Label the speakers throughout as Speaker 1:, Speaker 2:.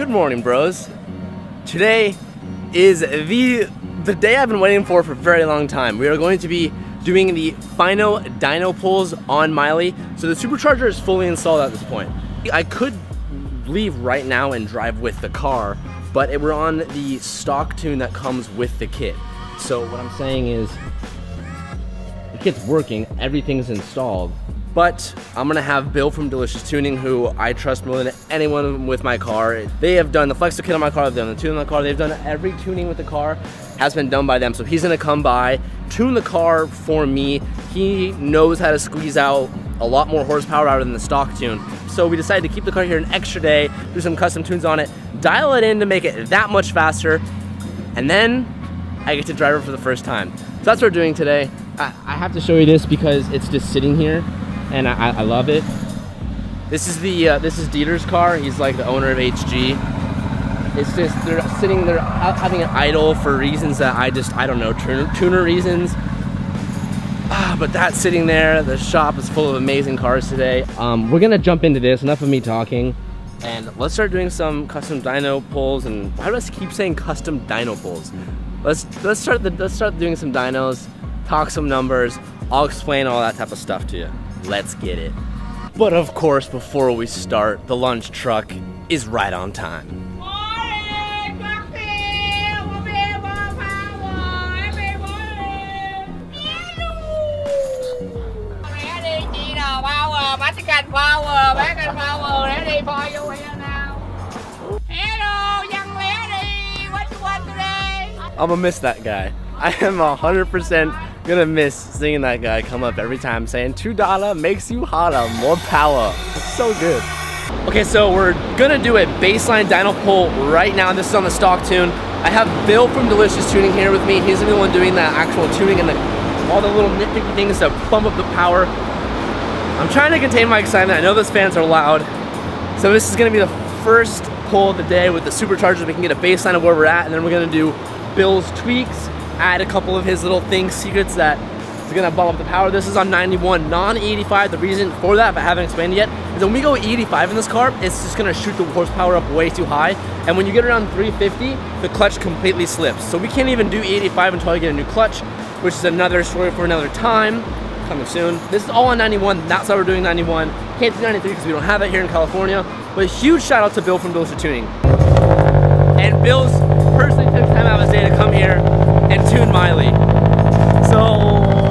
Speaker 1: Good morning, bros. Today is the the day I've been waiting for for a very long time. We are going to be doing the final dyno pulls on Miley. So the supercharger is fully installed at this point. I could leave right now and drive with the car, but we're on the stock tune that comes with the kit. So what I'm saying is, the kit's working, everything's installed, but I'm gonna have Bill from Delicious Tuning, who I trust more than anyone with my car. They have done the Flexo kit on my car, they've done the tune on the car, they've done every tuning with the car has been done by them. So he's gonna come by, tune the car for me. He knows how to squeeze out a lot more horsepower out than the stock tune. So we decided to keep the car here an extra day, do some custom tunes on it, dial it in to make it that much faster, and then I get to drive it for the first time. So that's what we're doing today. I, I have to show you this because it's just sitting here and I, I love it. This is the uh, this is Dieter's car. He's like the owner of HG. It's just they're sitting there having an idle for reasons that I just I don't know tuner, tuner reasons. Ah, but that's sitting there. The shop is full of amazing cars today. Um, we're gonna jump into this. Enough of me talking, and let's start doing some custom dyno pulls. And why do I keep saying custom dyno pulls? Let's let's start the let's start doing some dynos, talk some numbers. I'll explain all that type of stuff to you. Let's get it. But of course, before we start, the lunch truck is right on time. I'm gonna miss that guy. I am 100% gonna miss seeing that guy come up every time saying $2 makes you hotter, more power. It's so good. Okay, so we're gonna do a baseline dyno pull right now. This is on the stock tune. I have Bill from Delicious Tuning here with me. He's the one doing the actual tuning and the, all the little nitpicky things to pump up the power. I'm trying to contain my excitement. I know those fans are loud. So this is gonna be the first pull of the day with the superchargers. We can get a baseline of where we're at and then we're gonna do Bill's tweaks, add a couple of his little things, secrets that is gonna bump up the power. This is on 91, non-85. The reason for that, if I haven't explained yet, is when we go 85 in this car, it's just gonna shoot the horsepower up way too high. And when you get around 350, the clutch completely slips. So we can't even do 85 until I get a new clutch, which is another story for another time coming soon. This is all on 91. That's why we're doing 91. Can't do 93 because we don't have it here in California. But a huge shout out to Bill from Bill's Tuning. And Bill's personally took time out of his day to come here and tune Miley. So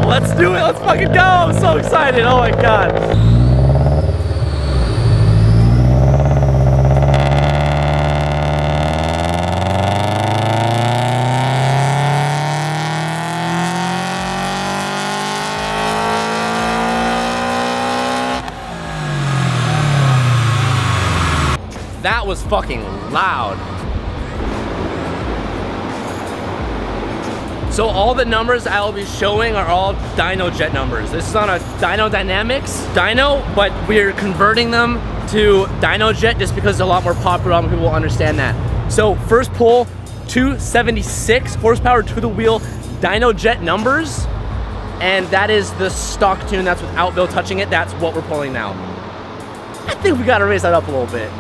Speaker 1: let's do it. Let's fucking go. I'm so excited. Oh my God. That was fucking loud. So all the numbers I will be showing are all Dynojet numbers. This is on a Dyno Dynamics dyno, but we're converting them to Dynojet just because it's a lot more popular and people will understand that. So first pull, 276 horsepower to the wheel Dynojet numbers. And that is the stock tune, that's without Bill touching it. That's what we're pulling now. I think we gotta raise that up a little bit.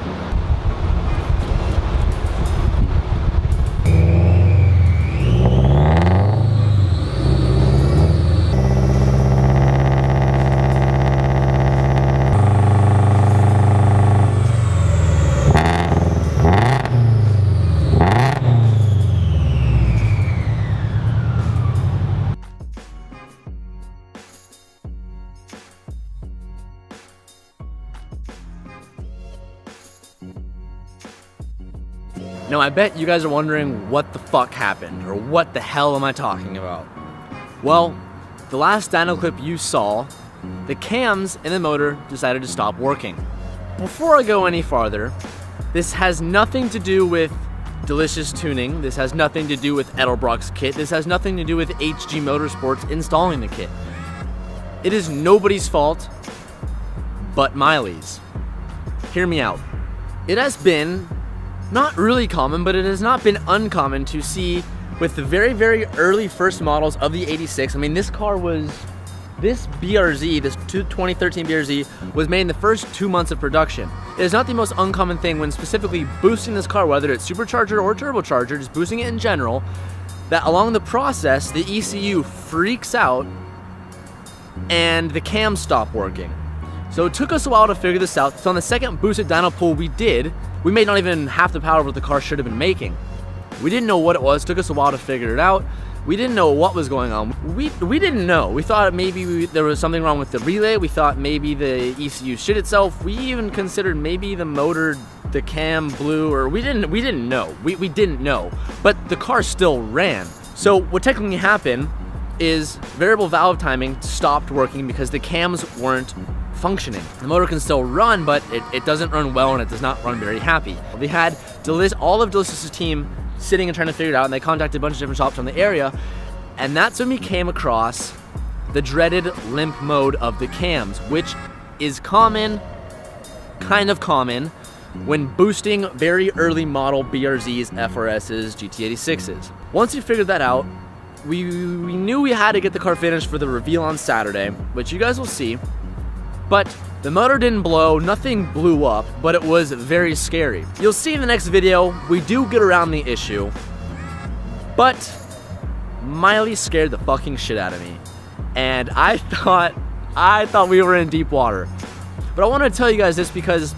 Speaker 1: Now I bet you guys are wondering what the fuck happened, or what the hell am I talking about? Well, the last dyno clip you saw, the cams in the motor decided to stop working. Before I go any farther, this has nothing to do with Delicious Tuning, this has nothing to do with Edelbrock's kit, this has nothing to do with HG Motorsports installing the kit. It is nobody's fault but Miley's. Hear me out. It has been not really common, but it has not been uncommon to see with the very, very early first models of the 86. I mean, this car was This BRZ, this 2013 BRZ, was made in the first two months of production. It is not the most uncommon thing when specifically boosting this car, whether it's supercharger or turbocharger, just boosting it in general, that along the process, the ECU freaks out and the cams stop working. So it took us a while to figure this out. So on the second boosted dyno pull we did, we made not even half the power of what the car should have been making. We didn't know what it was, it took us a while to figure it out. We didn't know what was going on. We, we didn't know. We thought maybe we, there was something wrong with the relay. We thought maybe the ECU shit itself. We even considered maybe the motor, the cam blew, or we didn't we didn't know. We, we didn't know. But the car still ran. So what technically happened is variable valve timing stopped working because the cams weren't functioning. The motor can still run, but it, it doesn't run well and it does not run very happy. They had all of Delis's team sitting and trying to figure it out, and they contacted a bunch of different shops in the area, and that's when we came across the dreaded limp mode of the cams, which is common, kind of common, when boosting very early model BRZs, FRSs, GT86s. Once we figured that out, we, we knew we had to get the car finished for the reveal on Saturday, which you guys will see. But the motor didn't blow, nothing blew up, but it was very scary. You'll see in the next video, we do get around the issue, but Miley scared the fucking shit out of me. And I thought, I thought we were in deep water. But I want to tell you guys this because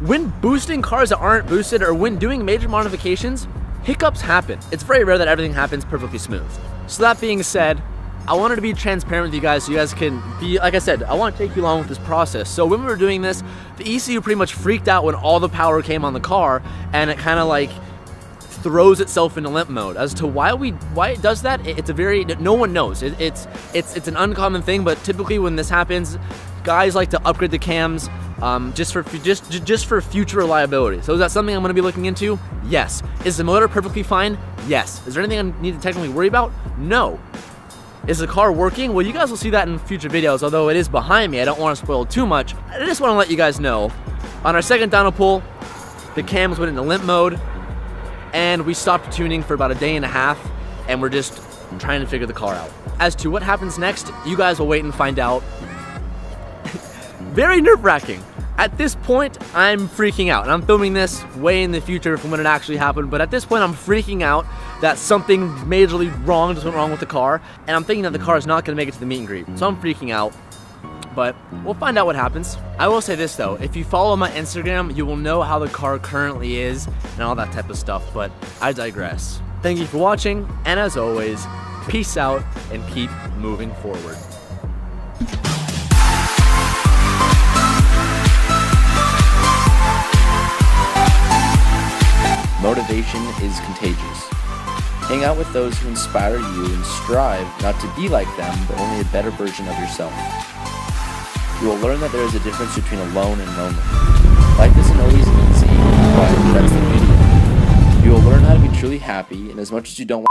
Speaker 1: when boosting cars that aren't boosted or when doing major modifications, hiccups happen. It's very rare that everything happens perfectly smooth. So that being said, I wanted to be transparent with you guys so you guys can be, like I said, I want to take you along with this process. So when we were doing this, the ECU pretty much freaked out when all the power came on the car and it kind of like throws itself into limp mode. As to why we why it does that, it's a very no one knows. It, it's it's it's an uncommon thing, but typically when this happens, guys like to upgrade the cams um, just for just just for future reliability. So is that something I'm going to be looking into? Yes. Is the motor perfectly fine? Yes. Is there anything I need to technically worry about? No. Is the car working? Well, you guys will see that in future videos, although it is behind me. I don't want to spoil too much. I just want to let you guys know. On our second dyno pull, the cams went into limp mode, and we stopped tuning for about a day and a half, and we're just trying to figure the car out. As to what happens next, you guys will wait and find out. Very nerve-wracking. At this point, I'm freaking out, and I'm filming this way in the future from when it actually happened, but at this point, I'm freaking out that something majorly wrong just went wrong with the car, and I'm thinking that the car is not going to make it to the meet and greet. So I'm freaking out, but we'll find out what happens. I will say this though, if you follow my Instagram, you will know how the car currently is and all that type of stuff, but I digress. Thank you for watching, and as always, peace out and keep moving forward.
Speaker 2: Motivation is contagious. Hang out with those who inspire you and strive not to be like them, but only a better version of yourself. You will learn that there is a difference between alone and lonely. Life isn't always easy, but that's the beauty. You will learn how to be truly happy, and as much as you don't